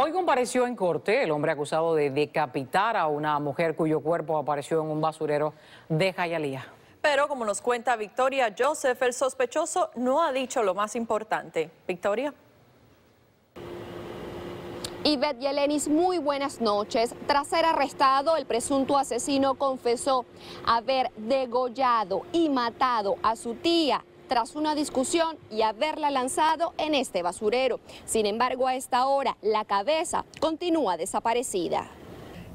Hoy compareció en corte el hombre acusado de decapitar a una mujer cuyo cuerpo apareció en un basurero de Jayalía. Pero como nos cuenta Victoria Joseph, el sospechoso no ha dicho lo más importante. Victoria. Ivette Yelenis, muy buenas noches. Tras ser arrestado, el presunto asesino confesó haber degollado y matado a su tía tras una discusión y haberla lanzado en este basurero. Sin embargo, a esta hora, la cabeza continúa desaparecida.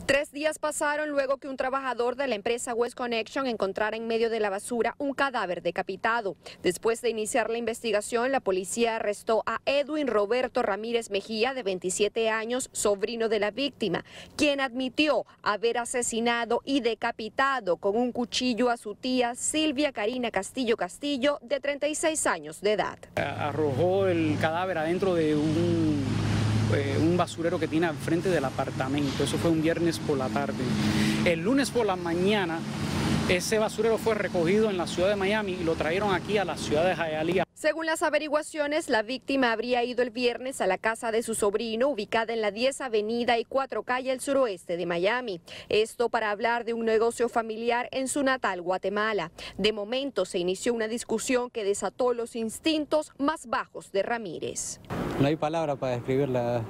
Tres días pasaron luego que un trabajador de la empresa West Connection encontrara en medio de la basura un cadáver decapitado. Después de iniciar la investigación, la policía arrestó a Edwin Roberto Ramírez Mejía, de 27 años, sobrino de la víctima, quien admitió haber asesinado y decapitado con un cuchillo a su tía Silvia Karina Castillo Castillo, de 36 años de edad. Arrojó el cadáver adentro de un eh, un basurero que tiene al frente del apartamento. Eso fue un viernes por la tarde. El lunes por la mañana, ese basurero fue recogido en la ciudad de Miami y lo trajeron aquí a la ciudad de Hialeah. Según las averiguaciones, la víctima habría ido el viernes a la casa de su sobrino, ubicada en la 10 Avenida y 4 Calle al suroeste de Miami. Esto para hablar de un negocio familiar en su natal Guatemala. De momento se inició una discusión que desató los instintos más bajos de Ramírez. No hay palabra para describir la,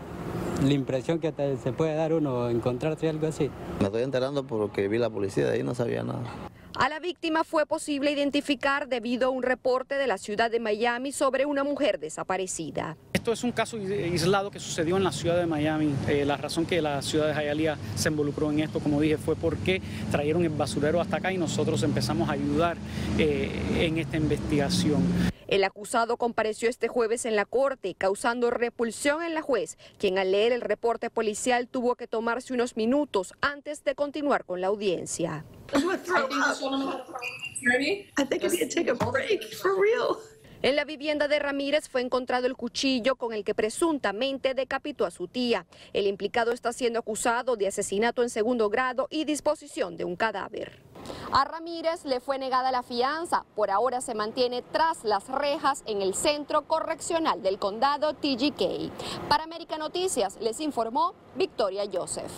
impresión que se puede dar uno encontrarse algo así. Me estoy enterando porque vi la policía, de ahí no sabía nada. A la víctima fue posible identificar debido a un reporte de la ciudad de Miami sobre una mujer desaparecida. Esto es un caso aislado que sucedió en la ciudad de Miami. Eh, la razón que la ciudad de Hialeah se involucró en esto, como dije, fue porque trajeron el basurero hasta acá y nosotros empezamos a ayudar eh, en esta investigación. El acusado compareció este jueves en la corte, causando repulsión en la juez, quien al leer el reporte policial tuvo que tomarse unos minutos antes de continuar con la audiencia. En la vivienda de Ramírez fue encontrado el cuchillo con el que presuntamente decapitó a su tía. El implicado está siendo acusado de asesinato en segundo grado y disposición de un cadáver. A Ramírez le fue negada la fianza. Por ahora se mantiene tras las rejas en el Centro Correccional del Condado TGK. Para América Noticias les informó Victoria Joseph.